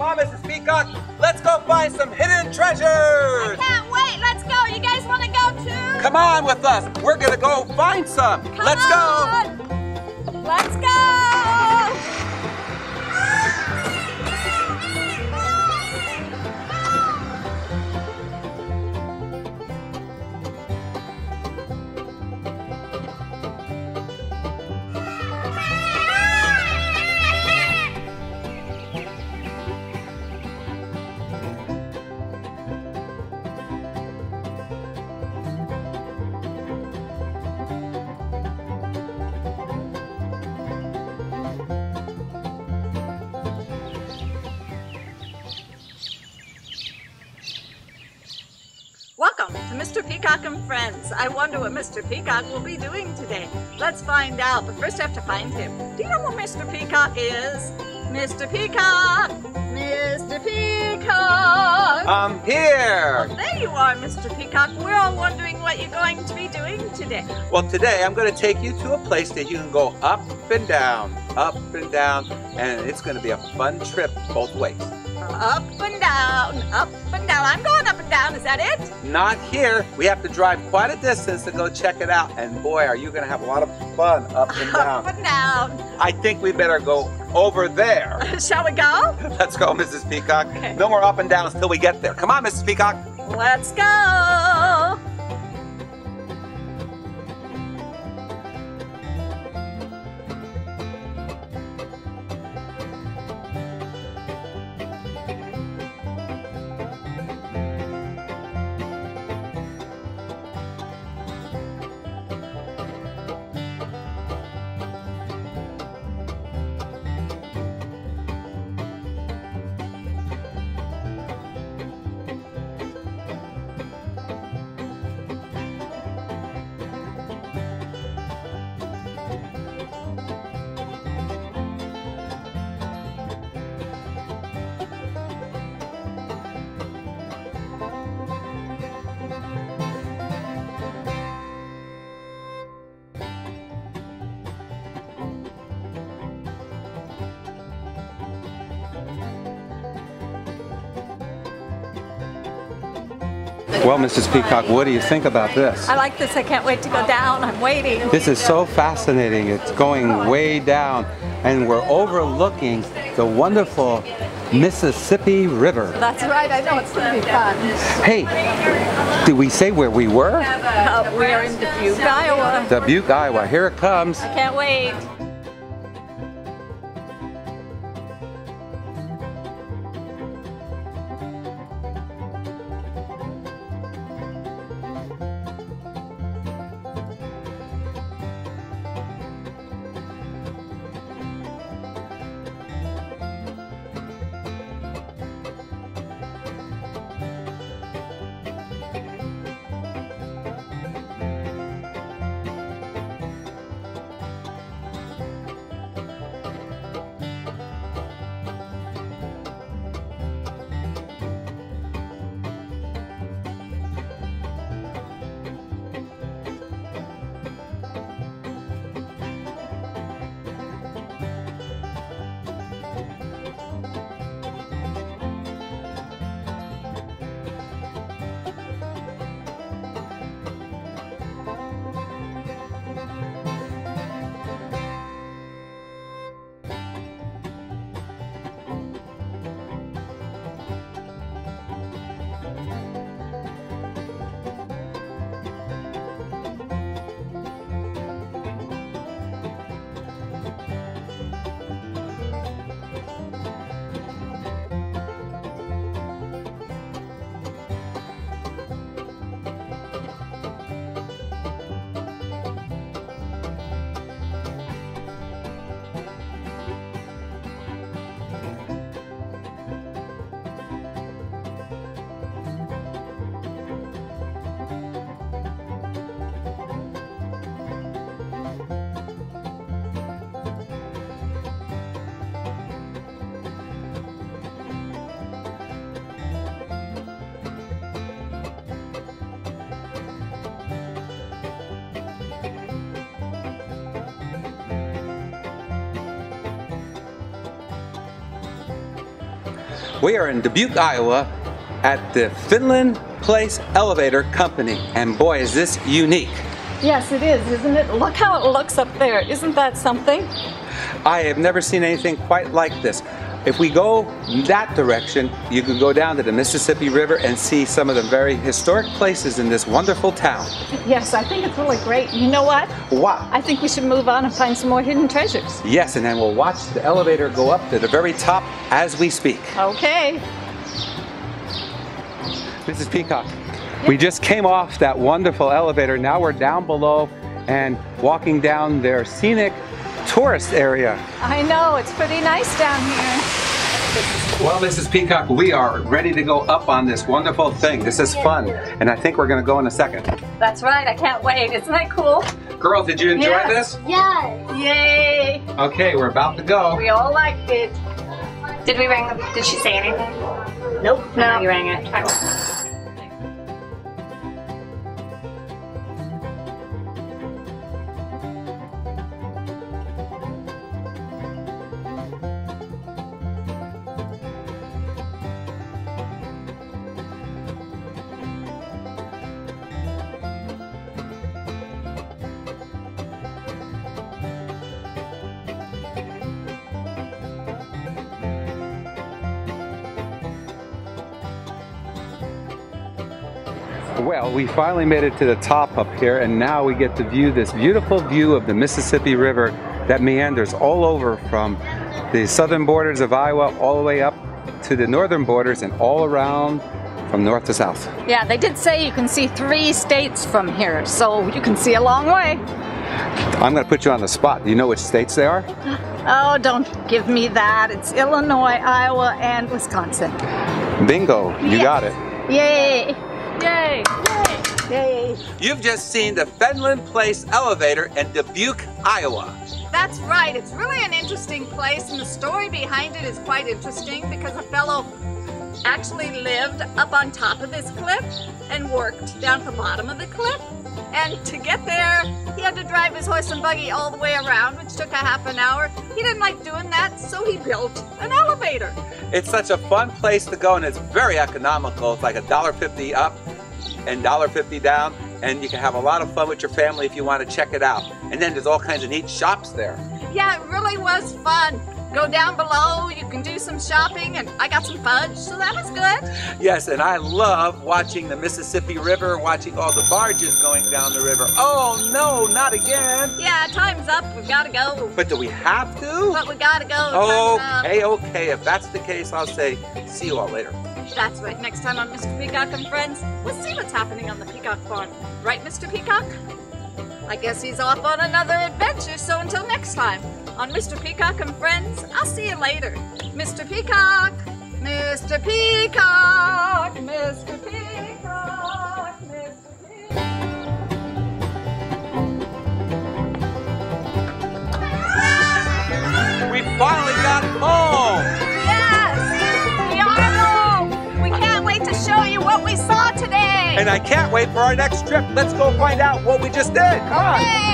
On, Mrs. Peacock. Let's go find some hidden treasures. Can't wait. Let's go. You guys want to go too? Come on with us. We're going to go find some. Come Let's go. Let's go. Mr. Peacock and Friends. I wonder what Mr. Peacock will be doing today. Let's find out, but first I have to find him. Do you know where Mr. Peacock is? Mr. Peacock! Mr. Peacock! I'm here. There you are, Mr. Peacock. We're all wondering what you're going to be doing today. Well, today I'm going to take you to a place that you can go up and down, up and down, and it's going to be a fun trip both ways. Up and down, up and down. I'm going up and down. Is that it? Not here. We have to drive quite a distance to go check it out. And boy, are you going to have a lot of fun up and down. Up and down. I think we better go over there. Shall we go? Let's go, Mrs. Peacock. Okay. No more up and downs till we get there. Come on, Mrs. Peacock. Let's go. Well, Mrs. Peacock, what do you think about this? I like this. I can't wait to go down. I'm waiting. This is so fascinating. It's going way down, and we're overlooking the wonderful Mississippi River. That's right. I know it's going to be fun. Hey, did we say where we were? Uh, we are in Dubuque, Iowa. Dubuque, Iowa. Here it comes. I can't wait. We are in Dubuque, Iowa at the Fenelon Place Elevator Company. And boy, is this unique. Yes, it is, isn't it? Look how it looks up there. Isn't that something? I have never seen anything quite like this. If we go that direction, you can go down to the Mississippi River and see some of the very historic places in this wonderful town. Yes, I think it's really great. You know what? Wow. I think we should move on and find some more hidden treasures. Yes, and then we'll watch the elevator go up to the very top as we speak. Okay. Mrs. Peacock, we just came off that wonderful elevator. Now we're down below and walking down their scenic tourist area. I know, it's pretty nice down here. Well, Mrs. Peacock, we are ready to go up on this wonderful thing. This is fun, and I think we're going to go in a second. That's right, I can't wait. Isn't that cool? Girls, did you enjoy Yes. this? Yes. Yay! Okay, we're about to go. We all liked it. Did we ring the, did she say anything? Nope. No, No. you rang it. Well, we finally made it to the top up here, and now we get to view this beautiful view of the Mississippi River that meanders all over from the southern borders of Iowa all the way up to the northern borders and all around from north to south. Yeah, they did say you can see three states from here, so you can see a long way. I'm going to put you on the spot. Do you know which states they are? Oh, don't give me that. It's Illinois, Iowa, and Wisconsin. Bingo, you Yes. got it. Yay! Yay! Yay! Yay! You've just seen the Fenelon Place elevator in Dubuque, Iowa. That's right. It's really an interesting place, and the story behind it is quite interesting because a fellow actually lived up on top of this cliff and worked down at the bottom of the cliff. And to get there, he had to drive his horse and buggy all the way around, which took a half an hour. He didn't like doing that, so he built an elevator. It's such a fun place to go and it's very economical. It's like a dollar fifty up and dollar fifty down and you can have a lot of fun with your family if you want to check it out. And then there's all kinds of neat shops there. Yeah, it really was fun. Go down below, you can do some shopping, and I got some fudge, so that was good. Yes, and I love watching the Mississippi River, watching all the barges going down the river. Oh no, not again. Yeah, time's up. We've got to go. But do we have to? But we got to go. Okay, okay. If that's the case, I'll say see you all later. That's right. Next time on Mr. Peacock and Friends, we'll see what's happening on the Peacock Farm. Right, Mr. Peacock? I guess he's off on another adventure, so until next time, on Mr. Peacock and Friends, I'll see you later. Mr. Peacock! Mr. Peacock! Mr. Peacock! What we saw today! And I can't wait for our next trip. Let's go find out what we just did. Come on. Yay!